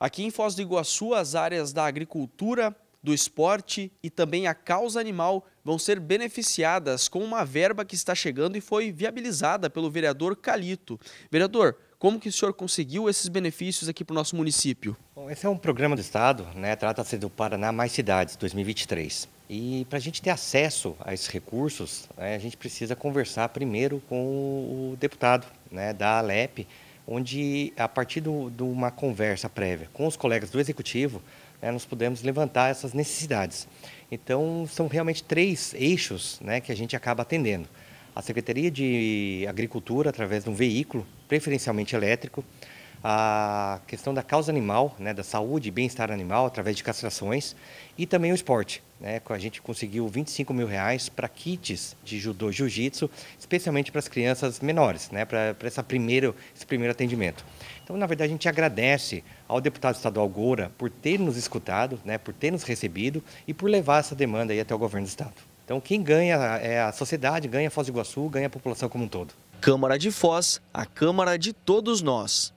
Aqui em Foz do Iguaçu, as áreas da agricultura, do esporte e também a causa animal vão ser beneficiadas com uma verba que está chegando e foi viabilizada pelo vereador Calito. Vereador, como que o senhor conseguiu esses benefícios aqui para o nosso município? Bom, esse é um programa do Estado, né? trata-se do Paraná Mais Cidades 2023. E para a gente ter acesso a esses recursos, né, a gente precisa conversar primeiro com o deputado né, da Alep, onde a partir de uma conversa prévia com os colegas do Executivo, né, nós pudemos levantar essas necessidades. Então, são realmente três eixos né, que a gente acaba atendendo. A Secretaria de Agricultura, através de um veículo, preferencialmente elétrico, a questão da causa animal, né, da saúde e bem-estar animal através de castrações e também o esporte. Né, a gente conseguiu 25 mil reais para kits de judô jiu-jitsu, especialmente para as crianças menores, né, para esse primeiro atendimento. Então, na verdade, a gente agradece ao deputado estadual Goura por ter nos escutado, né, por ter nos recebido e por levar essa demanda aí até o governo do estado. Então, quem ganha é a sociedade, ganha Foz do Iguaçu, ganha a população como um todo. Câmara de Foz, a Câmara de todos nós.